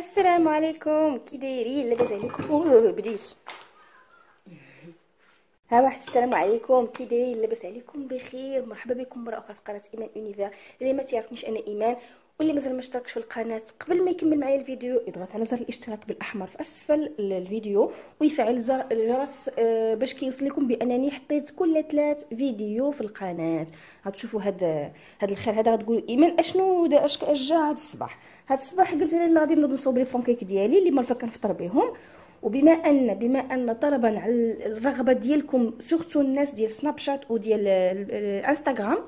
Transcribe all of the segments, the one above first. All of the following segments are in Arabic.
السلام عليكم. كي دايرين لاباس عليكم أوه بديت ها واحد السلام عليكم. كي دايرين لاباس عليكم؟ بخير. مرحبا بكم مرة أخرى في قناة إيمان Univers اللي ما تعرفنيش أنا إيمان واللي مازال ما اشتركش في القناة قبل ما يكمل معايا الفيديو يضغط على زر الاشتراك بالأحمر في أسفل الفيديو ويفعل زر الجرس آه، باش كيوصل لكم بأنني حطيت كل ثلاث فيديو في القناة. غتشوفوا هذا هذا الخير هذا غتقولوا إيمان أشنو؟ أش جا هذا الصباح. هذا الصباح قلت أنا غادي نوض نصوب لي ال pancakes ديالي اللي مالفا كنفطر بهم. وبما ان بما أن طلبا على الرغبة ديالكم surtout الناس ديال Snapchat وديال الانستغرام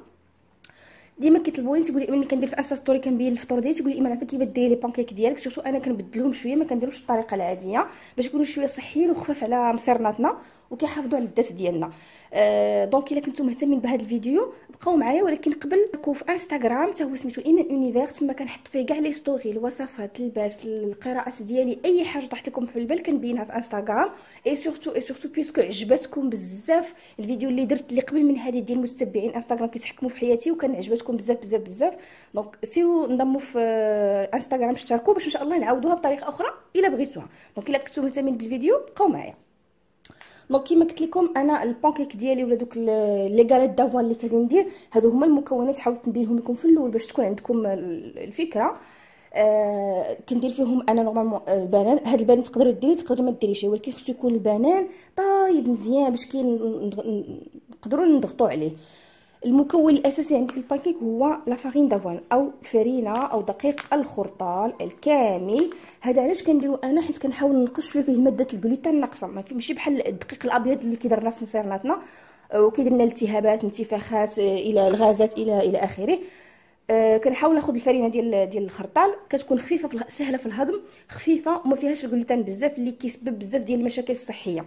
ديما كيطلبوني تيقول لي ملي كندير في Insta story كنبين الفطور ديالي تيقول لي إيمان عرفتي كيفاش ديري لي pancakes ديالك surtout أنا كنبدلهم شوية ما كنديروش بالطريقة العادية باش يكونوا شوية صحيين وخفاف على مصيرناتنا. وكيحافظوا على الذات ديالنا. آه donc إلا كنتم مهتمين بهذا الفيديو بقاو معايا ولكن قبل كو في إنستغرام حتى هو سميتو ايمان Univers تما كنحط فيه كاع les stories الوصفات اللباس القراءات ديالي أي حاجة طاحت لكم في البال كنبينها في Instagram. et surtout et surtout puisque عجبتكم بزاف الفيديو اللي درت اللي قبل من هذه ديال المتتبعين إنستغرام كيتحكموا في حياتي وكان عجبتكم بزاف بزاف بزاف. donc سيروا انضموا في إنستغرام اشتركوا باش إن شاء الله نعاودوها بطريقة أخرى إلا بغيتوها. donc إلا كنتم مهتمين بالفيديو بقاو معايا. donc كيما قلت لكم أنا ال pancakes ديالي ولا دوك les galettes d'avoine اللي كندير ندير هادو هما المكونات حاولت نبينهم لكم في الأول باش تكون عندكم الفكرة. آه كندير فيهم أنا normalement البنان. هاد البنان تقدروا ديري تقدروا ما ديريش ولكن خصو يكون البنان طايب مزيان باش كي نقدروا نضغطوا عليه. المكون الأساسي عندي في ال pancakes هو la farine d'avoine أو الفرينة أو دقيق الخرطال الكامل. هذا علاش كنديرو أنا حيت كنحاول ننقص شوية فيه مادة الجلوتين ناقصه ماشي بحال الدقيق الأبيض اللي كيضرنا في مصيرناتنا وكيدير لنا التهابات انتفاخات إلى الغازات إلى إلى آخره. أه كنحاول ناخذ الفرينة ديال ديال الخرطال كتكون خفيفة في سهلة في الهضم خفيفة وما فيهاش الجلوتين بزاف اللي كيسبب بزاف ديال المشاكل الصحية.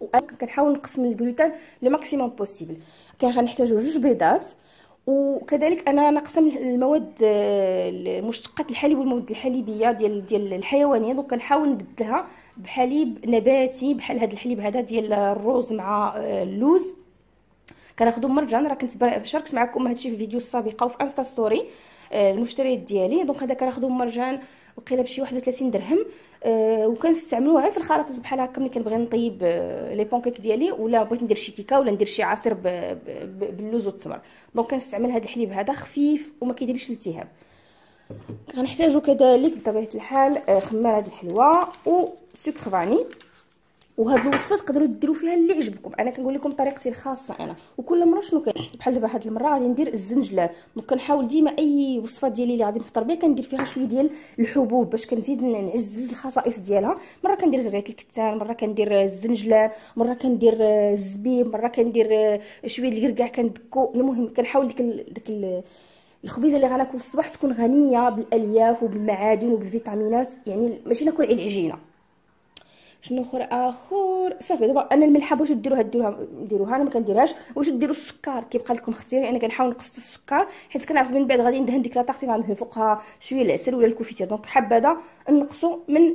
وأنا كنحاول نقص من الجلوتين le maximum possible كان غنحتاجو جوج بيضات وكذلك أنا نقسم المواد المشتقات الحليب والمواد الحليبية ديال ديال الحيوانية. donc كنحاول نبدلها بحليب نباتي بحال هذا الحليب هذا ديال الروز مع اللوز. كناخذو مرجان راه كنت شاركت معكم هادشي في الفيديو السابقة وفي Insta story المشتريات ديالي. donc هذا كناخذو مرجان وقيله بشي 31 درهم. وكنستعملوه غير في الخلطات بحال هكا ملي كنبغي نطيب أه les pancakes ديالي ولا بغيت ندير شي كيكة ولا ندير شي عصير باللوز والتمر. donc كنستعمل هذا الحليب هذا خفيف وما كيديرش الالتهاب. غنحتاجو كذلك بطبيعة الحال أه خمار ديال الحلوة وسكر فاني. وهاد الوصفه تقدروا ديروا فيها اللي عجبكم. أنا كنقول لكم طريقتي الخاصة أنا. وكل مرة شنو كاين؟ بحال دابا هاد المرة غادي ندير الزنجلان. donc كنحاول ديما أي وصفة ديالي اللي غادي نفطر بها كندير فيها شوية ديال الحبوب باش كنزيد نعزز الخصائص ديالها. مرة كندير زريعه الكتان مرة كندير الزنجلان مرة كندير الزبيب مرة كندير شوية الكركاع كندكو المهم كنحاول ديك ديك الخبيزة اللي غناكل الصباح تكون غنية بالألياف وبالمعادن وبالفيتامينات. يعني ماشي ناكل على العجينه شنو أخر؟ آخر. صافي دابا أنا الملحة بغيتو ديروها ديروها ديروها أنا ما كنديرهاش. بغيتو ديروا السكر. كيبقى لكم اختياري أنا كنحاول نقص السكر حيت كنعرف من بعد غادي ندهن ديك la tartine غندهن فوقها شوية العسل ولا ال confiture. donc حبذا نقصوا من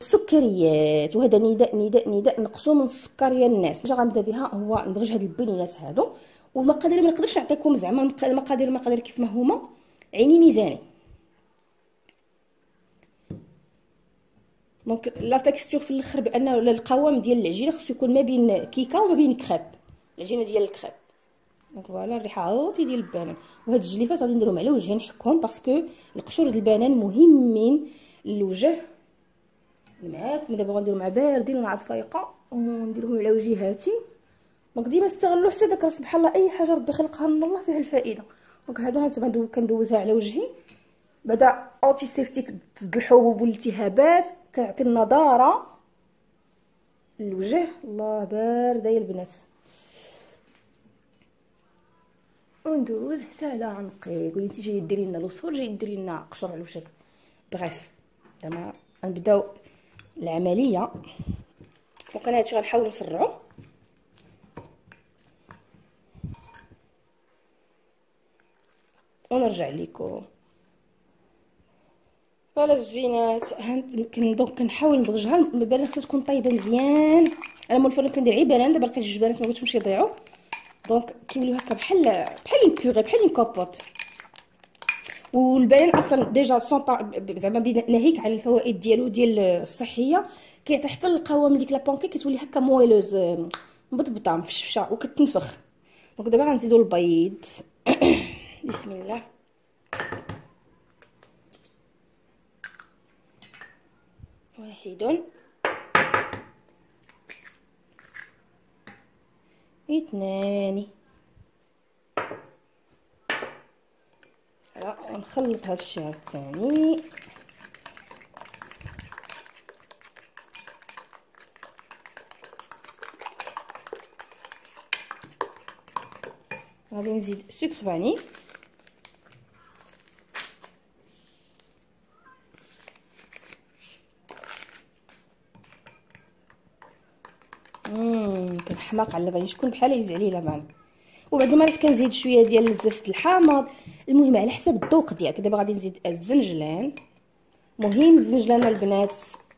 السكريات. وهذا نداء نداء نداء نقصوا من السكر يا الناس. حاجة غنبدا بها؟ هو نبغيش هاد البنينات هادو. والمقادير ما نقدرش نعطيكم زعما المقادير المقادير كيف ما هما. عيني ميزاني. donc la texture في الآخر بأن القوام ديال العجينة خصو يكون ما بين كيكة وما بين كريب. العجينة ديال الكريب. donc voilà الريحة عاطي ديال البنان. وهاد الجليفات غادي نديرهم على وجهي نحكهم parce que القشور ديال البنان مهمين للوجه معاكم دابا غنديرو مع باردين ومع دفايقه ونديرهم على وجهاتي donc ديما استغلوا حتى داك سبحان الله أي حاجة ربي خلقها من الله فيها الفائدة. donc هذا كندوزها على وجهي. بعدا antiseptique ضد الحبوب والالتهابات. كيعطي النضارة للوجه الله باردة يا البنات. وندوز حتى على عنقي. قولي انت جاية ديري لنا الوصفة جاية ديري لنا قشور على وجهك بغيف زعما غنبداو العملية. donc أنا هادشي غنحاول نسرعو. ونرجع لكم voilà الزوينات donc كنحاول نبغجها. البنات خصها تكون طايبة مزيان. أنا normalement كندير غير بنان دابا لقيت جوج بنات ما بغيتهمش يضيعوا. donc كيوليو هكا بحال بحال une purée بحال une compote والبنان أصلا déjà sain زعما ناهيك على الفوائد ديالو ديال الصحية. كيعطي حتى القوام ديك la pancake كتولي هكا moelleuse مبطبطة مفشفشة وكتنفخ. donc دابا غنزيدو البيض. بسم الله. واحد. اثنان. نخلط هذا الشيء الثاني. غادي نزيد سكر فاني. كنحماق على اللبن شكون بحال يهز عليه لبن وبعد المرات كنزيد شوية ديال الزست الحامض المهم على حسب الذوق ديالك دابا غادي نزيد الزنجلان. مهم الزنجلان البنات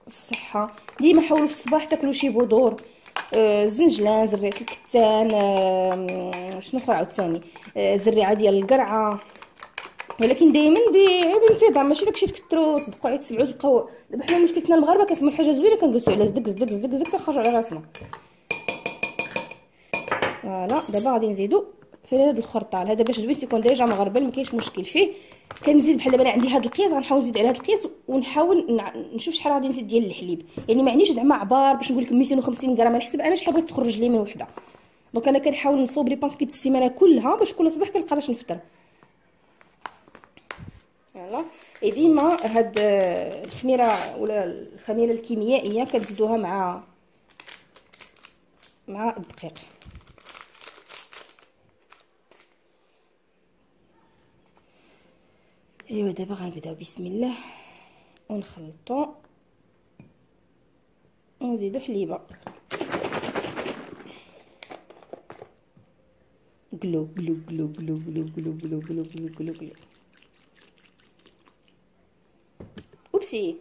الصحة. ديما حاولوا في الصباح تاكلوا شي بذور آه الزنجلان زريعة الكتان آه شنو أخر عاوتاني؟ آه زريعة ديال القرعة. ولكن دائما بانتظام ماشي داكشي تكثروا تصدقوا عليه تسمعوا تبقاو دابا حنا مشكلتنا المغاربة كنسمعوا الحاجة زوينة كنجلسوا على زدك زدك زدك زدك تنخرجوا على راسنا. voilà. دابا غادي نزيدو في هذا الخرطال هذا باش زوين تيكون déjà مغربل ما كاينش مشكل فيه. كنزيد بحال دابا أنا عندي هذا القياس غنحاول نزيد على هذا القياس ونحاول نشوف شحال غادي نزيد ديال الحليب. يعني ما عنديش زعما عبار باش نقول لك 250 غرام. نحسب أنا شحال بغيت تخرج لي من وحدة. donc أنا كنحاول نصوب les pancakes السيمانة كلها باش كل صباح كنلقى باش نفطر. voilà. et ديما هاد الخميرة ولا الخميرة الكيميائية كتزيدوها مع مع الدقيق. ايوا دابا غنبداو بسم الله ونخلطو ونزيدو حليبه قلو قلو قلو قلو قلو قلو قلو قلو قلو قلو قلو اوبسي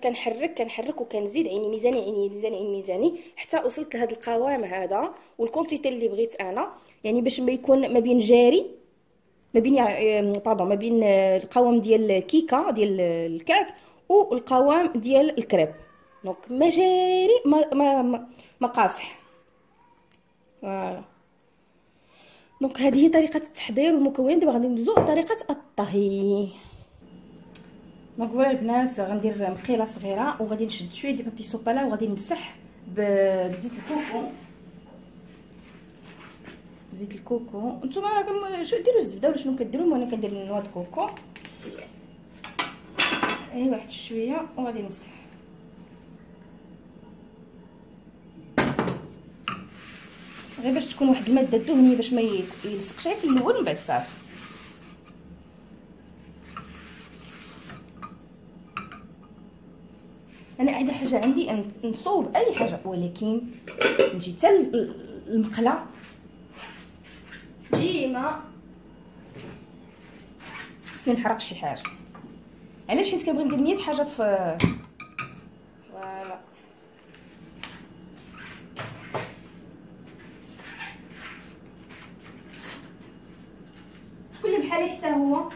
كنحرك كنحرك وكنزيد عيني ميزاني عيني ميزاني عيني ميزاني حتى وصلت لهذا القوام هذا وال quantité اللي بغيت أنا. يعني باش ما يكون ما بين جاري ما بين pardon ما بين القوام ديال الكيكه ديال الكعك والقوام ديال ال crêpe. donc ما جاري ما ما ما قاصح. voilà donc هذه هي طريقة التحضير والمكونات دابا غادي ندوزو لطريقه الطهي. donc voilà البنات غندير مقيلة صغيرة وغادي نشد شوية ديال papier sopalin وغادي نمسح بزيت ال coco. زيت ال coco. نتوما شو ديروا الزبدة ولا شنو كديروا؟ وأنا كندير نواة ال coco أي واحد شوية وغادي نمسح. غير باش تكون واحد المادة دهنيه باش ما يلصقش في الأول ومن بعد صافي. أنا اعلى حاجة عندي أن نصوب أي حاجة. ولكن نجي حتى المقله ديما خصني نحرق شي حاجة. علاش؟ حيت كنبغي ندير نيت حاجة في فوالا. شكون اللي بحالي حتى هو؟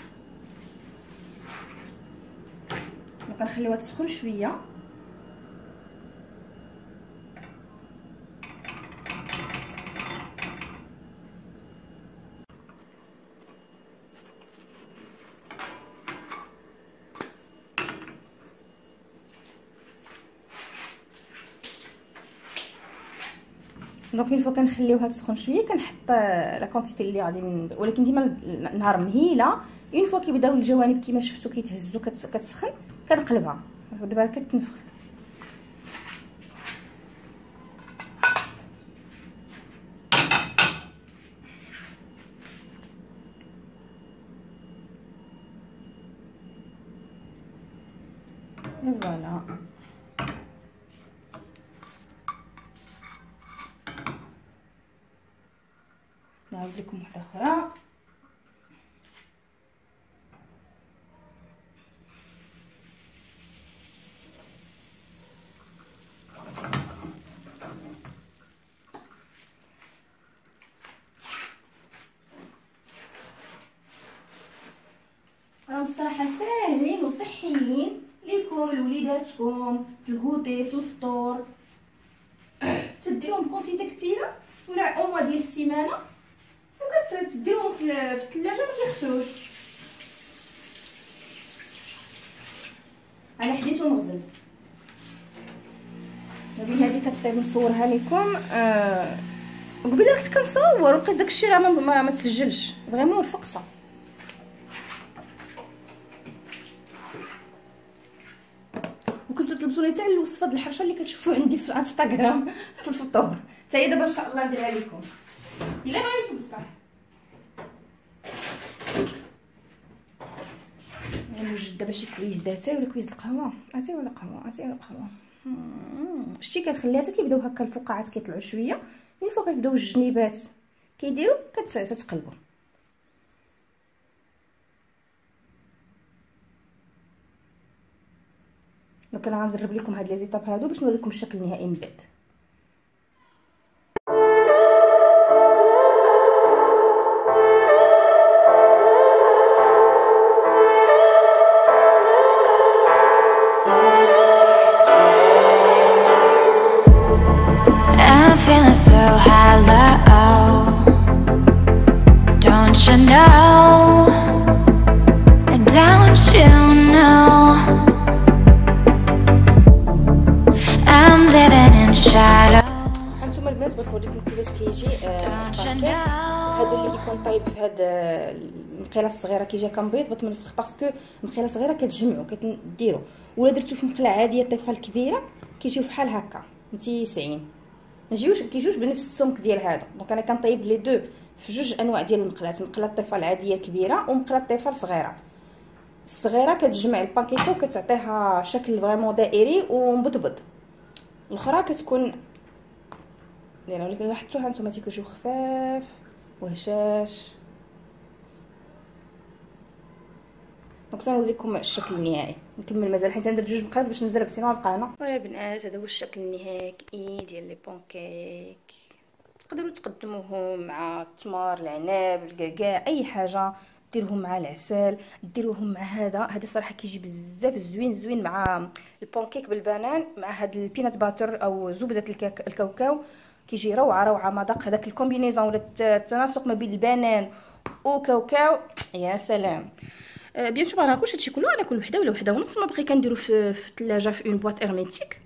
كنخليوها تسخن شوية. donc une fois كنخليوها تسخن شوية كنحط la quantité اللي غادي ولكن ديما النار مهيلة. une fois كيبداو الجوانب كيما شفتوا كيتهزوا كتسخن كنقلبها. دابا كتنفخ voilà نعاود لكم واحدة أخرى. راهم ساهلين وصحيين. ليكم لوليداتكم في الكوتي في الفطور. تديرهم كونتيتي كثيره ولا اون ديال السيمانة؟ وكتديرهم في الثلاجه ما تيخسروش أنا حديت ونغزل دابا هذه كطيب نصورها لكم. آه قبيلة كنت كنصور وبقيت داكشي راه ما, ما تسجلش. فريمون الفقصه وكنتو طلبتوني حتى الوصفة ديال الحرشة اللي كتشوفوا عندي في الانستغرام في الفطور. حتى هي دابا إن شاء الله نديرها لكم. إلا بغيتو بصح. نوجد دابا شي كويس د أتاي ولا كويس القهوة؟ أتاي ولا قهوة؟ أتاي ولا قهوة؟ شتي كنخليها حتى كيبداو هكا الفقاعات كيطلعوا شوية من فوق كتبداو الجنيبات كيديروا كتقلبوا دونك أنا غنجرب لكم هاد لي زيتاب هادو باش نوريكم الشكل النهائي من بعد. هاد المقيله الصغيره كيجي كنبيض بغيت منفخ باسكو المقيله الصغيره كتجمعو كديرو ولا درتو في مقله عادية الطيفه الكبيرة كيجيو فحال هكا متيسعين ما جيوش كيجوش بنفس السمك ديال هذا. دونك أنا كنطيب لي دو في جوج أنواع ديال المقلات مقلة الطيفه العادية الكبيره ومقلة الطيفه الصغيرة. الصغيرة كتجمع البانكيكو وكتعطيها شكل فريمون دائري ومبطبط الأخرى كتكون لأن ولكن لاحظتوها نتوما تيكونوا خفاف وهشاش. donc نوريكم الشكل النهائي. نكمل مازال حيت ندير جوج بقات باش نزرب sinon غنبقى هنا ويا البنات هذا هو الشكل النهائي ديال les pancakes. تقدروا تقدموهم مع التمر العناب الكركاع أي حاجة ديروهم مع العسل ديروهم مع هذا. هذا صراحة كيجي بزاف زوين زوين مع البونكيك بالبنان مع هاد ال peanut butter أو زبدة الكاوكاو. كيجي روعة روعة مذاق. هذاك ال combinaison ولا التناسق ما بين البنان وكاوكاو يا سلام. bien sûr راه كلشي كله على كل وحده ولا وحده ونص ما بغي كنديرو في الثلاجه في une boîte hermétique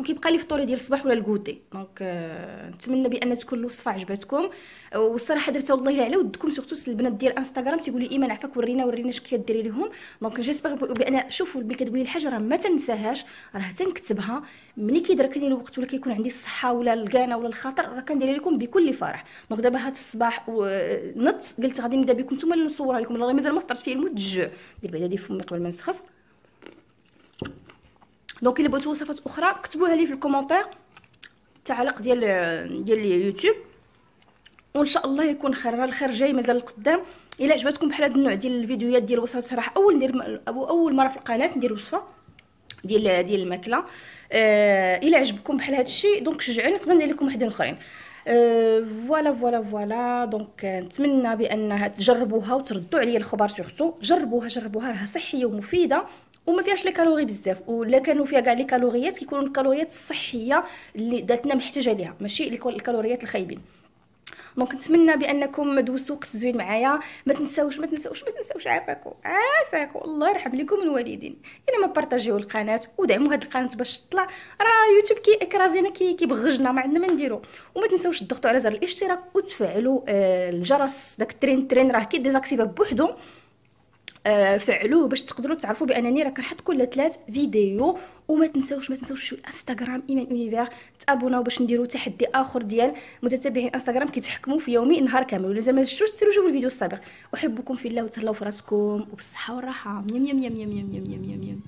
وكيبقى لي فطوري ديال الصباح ولا ال goûter. donc آه نتمنى بأن تكون الوصفه عجبتكم. والصراحة درتها والله على ودكم surtout البنات ديال انستغرام تيقول لي إيمان عفاك ورينا ورينا اش كديري لهم دونك جيسبر بأن شوفوا ملي كتقولي الحاجة راه ما تنساهاش راه تنكتبها. ملي كيدركني الوقت ولا كيكون عندي الصحة ولا الكانه ولا الخاطر راه كنديرها لكم بكل فرح. دونك دابا هاد الصباح نط قلت غادي نبدأ بكم نتوما اللي نصورها لكم. والله مازال ما فطرت فيه الموت الجوع دير بعدا دي فمي قبل ما نسخف. دونك الا بغيتو وصفات أخرى كتبوها لي في الكومونتير التعليق ديال ديال اليوتيوب وان شاء الله يكون خير الخير جاي مازال القدام الا عجبتكم بحال هذا النوع ديال الفيديوهات ديال الوصفات صراحة اول ندير اول مره في القناه ندير وصفه ديال ديال الماكله آه الا عجبكم بحال هذا الشيء donc شجعوني نقدر ندير لكم وحدين اخرين voilà voilà voilà donc نتمنى بانها تجربوها وتردوا عليا الخبر surtout جربوها جربوها راها صحيه ومفيده وما فيهاش les calories بزاف ولا كانوا فيها كاع les كالوريات كيكونوا الكالوريات الصحية اللي ذاتنا محتاجه ليها ماشي الكالوريات الخايبين. donc نتمنى بأنكم دوزتوا وقت زوين معايا ما تنساوش ما تنساوش ما تنساوش عافاكم عافاكم. الله يرحم لكم الوالدين. إلا ما بارطاجيو القناة ودعموا هذه القناة باش تطلع راه يوتيوب كي اكرازينا كي كيبغجنا ما عندنا ما نديرو. وما تنساوش تضغطوا على زر الاشتراك وتفعلوا آه الجرس داك الترين ترين راه كي ديزاكتيفا بوحدو. فعلوه باش تقدروا تعرفوا بأنني راه كنحط كل ثلاث فيديو وما تنساوش ما تنساوش الإنستغرام ايمان Univers تابوناو باش نديروا تحدي آخر ديال متتبعين إنستغرام كيتحكموا في يومي نهار كامل ولا ما شفتوش سيروا شوفوا الفيديو السابق أحبكم في الله وتهلاو في راسكم وبالصحة والراحة يم يم يم يم يم يم يم, يم.